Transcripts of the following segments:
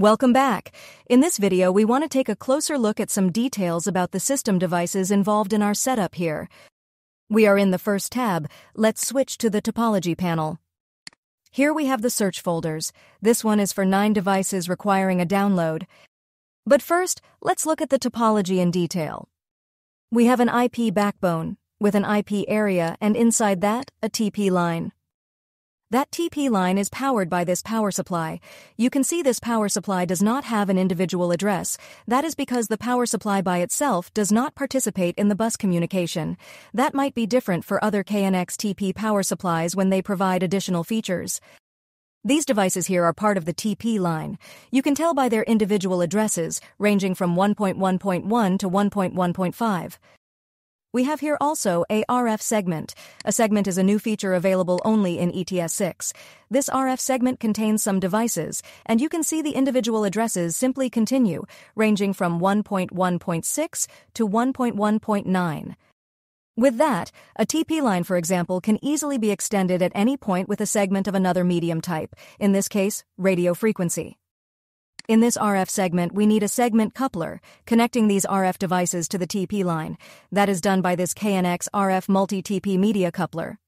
Welcome back. In this video, we want to take a closer look at some details about the system devices involved in our setup here. We are in the first tab. Let's switch to the topology panel. Here we have the search folders. This one is for nine devices requiring a download. But first, let's look at the topology in detail. We have an IP backbone, with an IP area and inside that, a TP line. That TP line is powered by this power supply. You can see this power supply does not have an individual address. That is because the power supply by itself does not participate in the bus communication. That might be different for other KNX TP power supplies when they provide additional features. These devices here are part of the TP line. You can tell by their individual addresses, ranging from 1.1.1 to 1.1.5. We have here also a RF segment. A segment is a new feature available only in ETS6. This RF segment contains some devices, and you can see the individual addresses simply continue, ranging from 1.1.6 to 1.1.9. With that, a TP line, for example, can easily be extended at any point with a segment of another medium type, in this case, radio frequency. In this RF segment, we need a segment coupler, connecting these RF devices to the TP line. That is done by this KNX RF multi-TP media coupler.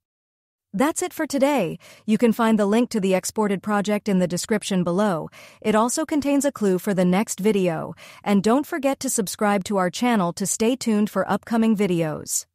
That's it for today. You can find the link to the exported project in the description below. It also contains a clue for the next video. And don't forget to subscribe to our channel to stay tuned for upcoming videos.